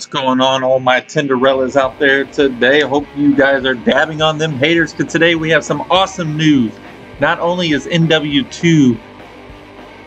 What's going on, all my Tinderellas out there today? Hope you guys are dabbing on them haters because today we have some awesome news. Not only is MW2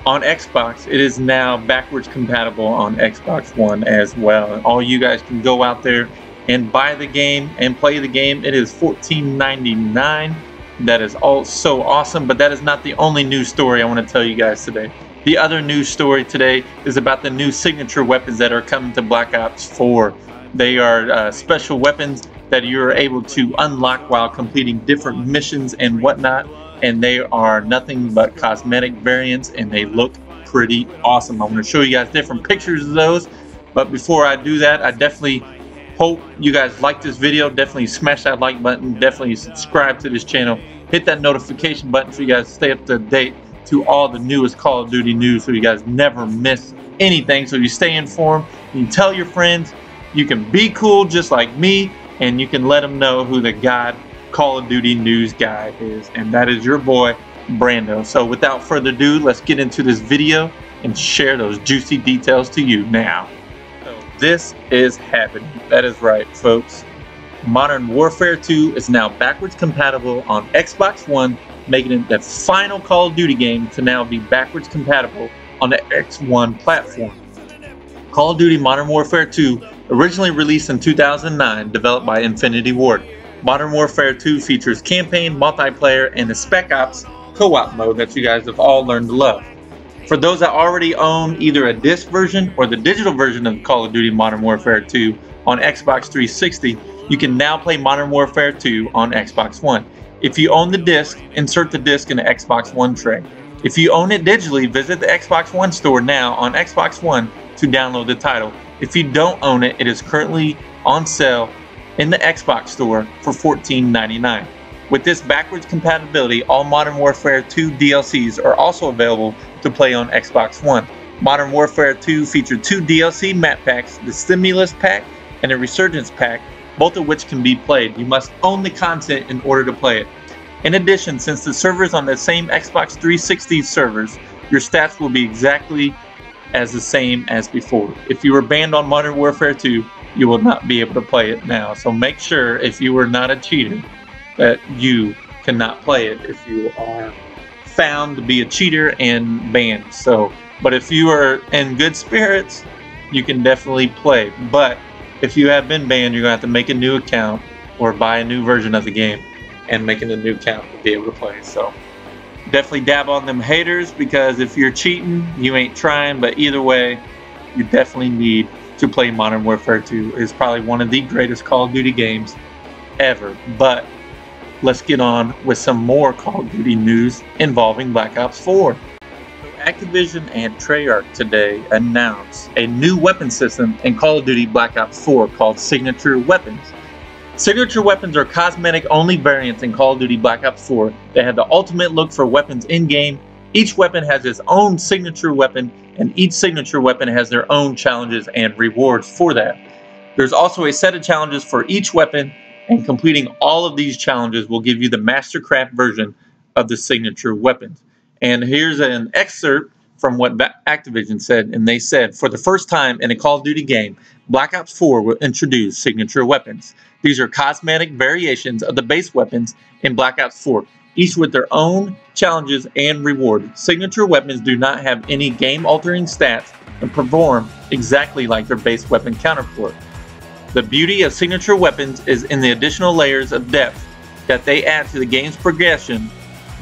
on Xbox, it is now backwards compatible on Xbox One as well. All you guys can go out there and buy the game and play the game. It is $14.99. That is all so awesome, but that is not the only news story I want to tell you guys today. The other news story today is about the new signature weapons that are coming to Black Ops 4. They are uh, special weapons that you're able to unlock while completing different missions and whatnot. And they are nothing but cosmetic variants and they look pretty awesome. I'm going to show you guys different pictures of those. But before I do that, I definitely hope you guys like this video. Definitely smash that like button. Definitely subscribe to this channel. Hit that notification button so you guys stay up to date to all the newest Call of Duty news so you guys never miss anything. So you stay informed. You can tell your friends. You can be cool just like me. And you can let them know who the God Call of Duty news guy is. And that is your boy, Brando. So without further ado, let's get into this video and share those juicy details to you now. So this is happening. That is right, folks. Modern Warfare 2 is now backwards compatible on Xbox One making it the final Call of Duty game to now be backwards compatible on the X1 platform. Call of Duty Modern Warfare 2, originally released in 2009, developed by Infinity Ward. Modern Warfare 2 features campaign, multiplayer, and the Spec Ops co-op mode that you guys have all learned to love. For those that already own either a disc version or the digital version of Call of Duty Modern Warfare 2 on Xbox 360, you can now play Modern Warfare 2 on Xbox One. If you own the disc, insert the disc in the Xbox One tray. If you own it digitally, visit the Xbox One store now on Xbox One to download the title. If you don't own it, it is currently on sale in the Xbox store for $14.99. With this backwards compatibility, all Modern Warfare 2 DLCs are also available to play on Xbox One. Modern Warfare 2 featured two DLC map packs, the Stimulus Pack and the Resurgence Pack, both of which can be played. You must own the content in order to play it. In addition, since the servers on the same Xbox 360 servers, your stats will be exactly as the same as before. If you were banned on Modern Warfare 2, you will not be able to play it now. So make sure if you were not a cheater that you cannot play it if you are found to be a cheater and banned. So, but if you are in good spirits, you can definitely play. But if you have been banned, you're to have to make a new account or buy a new version of the game and making a new account to be able to play. So definitely dab on them haters because if you're cheating, you ain't trying. But either way, you definitely need to play Modern Warfare 2. It's probably one of the greatest Call of Duty games ever. But let's get on with some more Call of Duty news involving Black Ops 4. Activision and Treyarch today announced a new weapon system in Call of Duty Black Ops 4 called Signature Weapons. Signature weapons are cosmetic only variants in Call of Duty Black Ops 4 They have the ultimate look for weapons in game. Each weapon has its own signature weapon, and each signature weapon has their own challenges and rewards for that. There's also a set of challenges for each weapon, and completing all of these challenges will give you the Mastercraft version of the signature weapons. And here's an excerpt from what Activision said, and they said, for the first time in a Call of Duty game, Black Ops 4 will introduce signature weapons. These are cosmetic variations of the base weapons in Black Ops 4, each with their own challenges and rewards. Signature weapons do not have any game-altering stats and perform exactly like their base weapon counterpart. The beauty of signature weapons is in the additional layers of depth that they add to the game's progression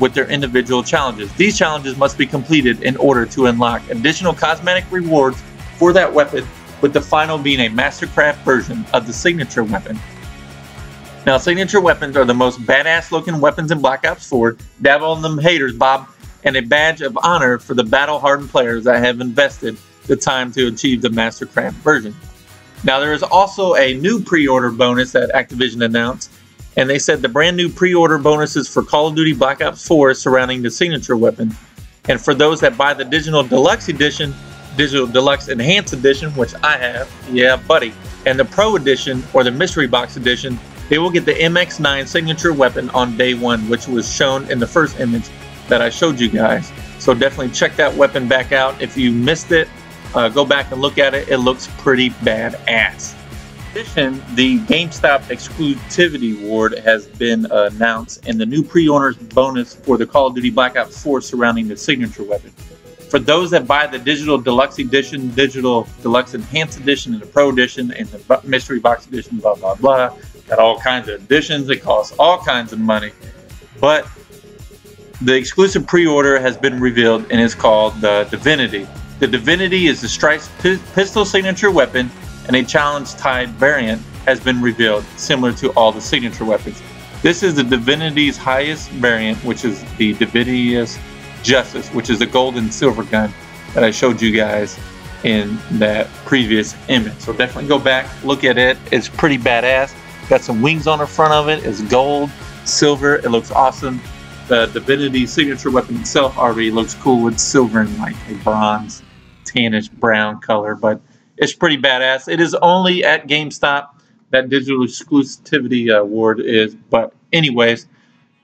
with their individual challenges. These challenges must be completed in order to unlock additional cosmetic rewards for that weapon, with the final being a Mastercraft version of the signature weapon. Now, signature weapons are the most badass looking weapons in Black Ops 4. Dab on them haters, Bob, and a badge of honor for the battle hardened players that have invested the time to achieve the Mastercraft version. Now, there is also a new pre order bonus that Activision announced and they said the brand new pre-order bonuses for Call of Duty Black Ops 4 surrounding the signature weapon. And for those that buy the digital deluxe edition, digital deluxe enhanced edition, which I have, yeah, buddy, and the pro edition or the mystery box edition, they will get the MX9 signature weapon on day one, which was shown in the first image that I showed you guys. So definitely check that weapon back out. If you missed it, uh, go back and look at it. It looks pretty badass. Addition, the GameStop exclusivity award has been announced, and the new pre-owners bonus for the Call of Duty Black Ops 4 surrounding the signature weapon. For those that buy the digital deluxe edition, digital deluxe enhanced edition, and the pro edition, and the mystery box edition, blah blah blah, got all kinds of editions. It costs all kinds of money, but the exclusive pre-order has been revealed and is called the Divinity. The Divinity is the Strife's pistol signature weapon and a challenge tied variant has been revealed, similar to all the signature weapons. This is the Divinity's highest variant, which is the Divinity's Justice, which is the gold and silver gun that I showed you guys in that previous image. So definitely go back, look at it. It's pretty badass. Got some wings on the front of it. It's gold, silver. It looks awesome. The Divinity signature weapon itself already looks cool with silver and like a bronze, tannish brown color, but it's pretty badass. It is only at GameStop that digital exclusivity award is. But anyways,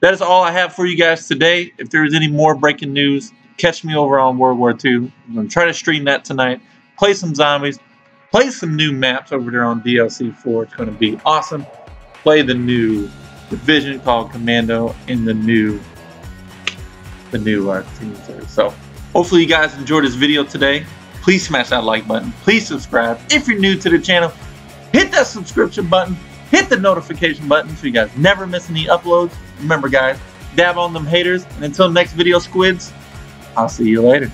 that is all I have for you guys today. If there is any more breaking news, catch me over on World War II. I'm going to try to stream that tonight. Play some zombies. Play some new maps over there on DLC 4. It's going to be awesome. Play the new division called Commando in the new the new uh, there. So hopefully you guys enjoyed this video today please smash that like button. Please subscribe. If you're new to the channel, hit that subscription button. Hit the notification button so you guys never miss any uploads. Remember, guys, dab on them haters. And until next video, squids, I'll see you later.